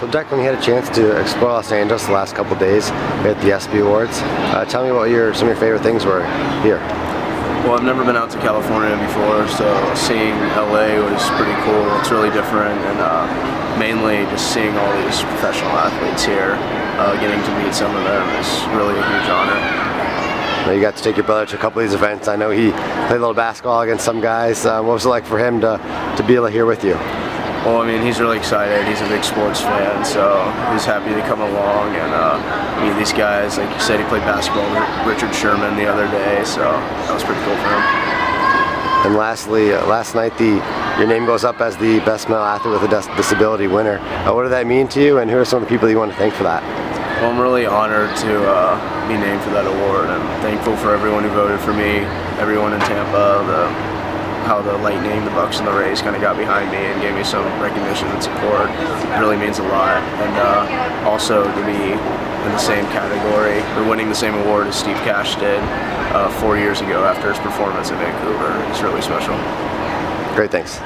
So Declan, you had a chance to explore Los Angeles the last couple days at the ESPY Awards. Uh, tell me what your some of your favorite things were here. Well, I've never been out to California before, so seeing LA was pretty cool. It's really different, and uh, mainly just seeing all these professional athletes here, uh, getting to meet some of them is really a huge honor. Now you got to take your brother to a couple of these events. I know he played a little basketball against some guys. Uh, what was it like for him to, to be able to here with you? Well, I mean, he's really excited. He's a big sports fan, so he's happy to come along and uh, meet these guys. Like you said, he played basketball with Richard Sherman the other day, so that was pretty cool for him. And lastly, uh, last night the your name goes up as the best male athlete with a disability winner. Uh, what did that mean to you, and who are some of the people you want to thank for that? Well, I'm really honored to uh, be named for that award. I'm thankful for everyone who voted for me, everyone in Tampa, the how the Lightning, the Bucs, and the Rays kind of got behind me and gave me some recognition and support. Really means a lot. And uh, also to be in the same category or winning the same award as Steve Cash did uh, four years ago after his performance in Vancouver is really special. Great, thanks.